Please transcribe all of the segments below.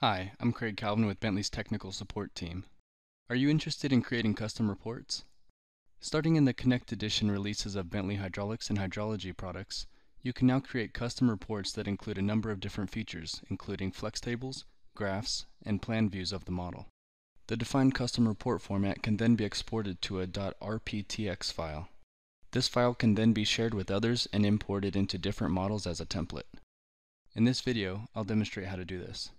Hi, I'm Craig Calvin with Bentley's technical support team. Are you interested in creating custom reports? Starting in the Connect Edition releases of Bentley Hydraulics and Hydrology products, you can now create custom reports that include a number of different features, including flex tables, graphs, and plan views of the model. The defined custom report format can then be exported to a .rptx file. This file can then be shared with others and imported into different models as a template. In this video, I'll demonstrate how to do this.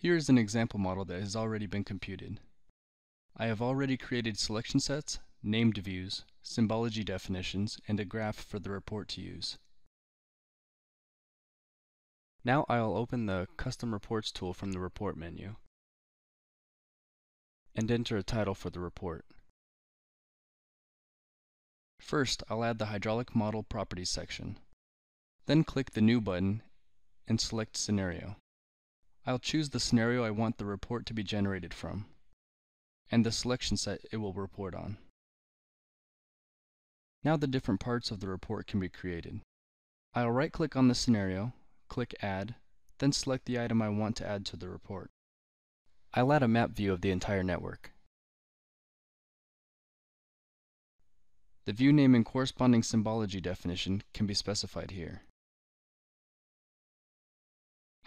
Here is an example model that has already been computed. I have already created selection sets, named views, symbology definitions, and a graph for the report to use. Now I'll open the Custom Reports tool from the Report menu and enter a title for the report. First, I'll add the Hydraulic Model Properties section. Then click the New button and select Scenario. I'll choose the scenario I want the report to be generated from, and the selection set it will report on. Now the different parts of the report can be created. I'll right-click on the scenario, click Add, then select the item I want to add to the report. I'll add a map view of the entire network. The view name and corresponding symbology definition can be specified here.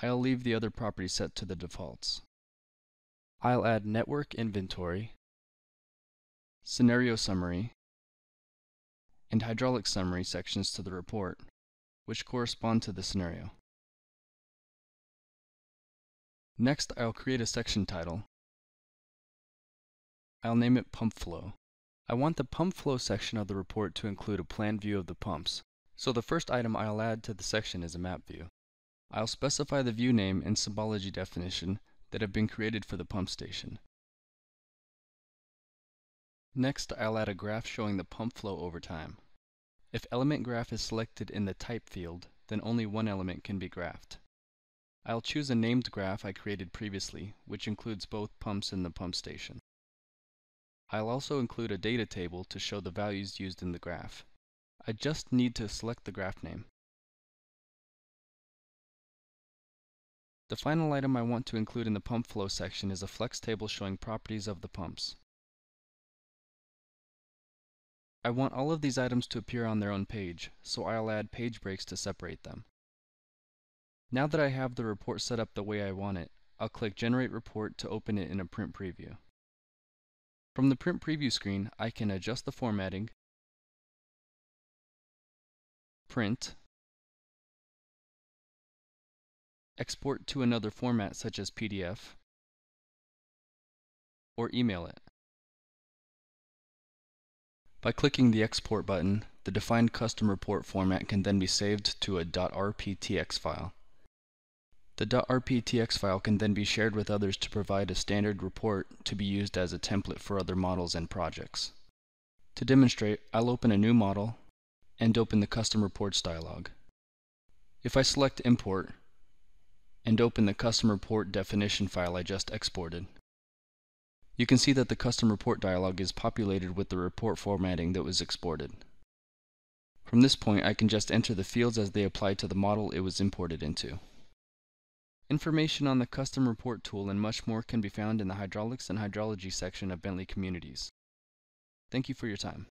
I'll leave the other properties set to the defaults. I'll add network inventory, scenario summary, and hydraulic summary sections to the report, which correspond to the scenario. Next, I'll create a section title. I'll name it Pump Flow. I want the pump flow section of the report to include a plan view of the pumps, so the first item I'll add to the section is a map view. I'll specify the view name and symbology definition that have been created for the pump station. Next, I'll add a graph showing the pump flow over time. If element graph is selected in the type field, then only one element can be graphed. I'll choose a named graph I created previously, which includes both pumps in the pump station. I'll also include a data table to show the values used in the graph. I just need to select the graph name. The final item I want to include in the pump flow section is a flex table showing properties of the pumps. I want all of these items to appear on their own page, so I'll add page breaks to separate them. Now that I have the report set up the way I want it, I'll click Generate Report to open it in a print preview. From the print preview screen, I can adjust the formatting, print, export to another format such as PDF, or email it. By clicking the Export button, the defined custom report format can then be saved to a .rptx file. The .rptx file can then be shared with others to provide a standard report to be used as a template for other models and projects. To demonstrate, I'll open a new model and open the Custom Reports dialog. If I select Import, and open the custom report definition file I just exported. You can see that the custom report dialog is populated with the report formatting that was exported. From this point I can just enter the fields as they apply to the model it was imported into. Information on the custom report tool and much more can be found in the hydraulics and hydrology section of Bentley Communities. Thank you for your time.